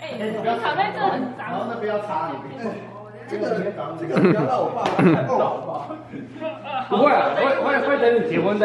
哎，你躺在这很脏。然后那边要擦你。这个这个不要让我爸看到好不？不会啊，我我也会等你结婚的。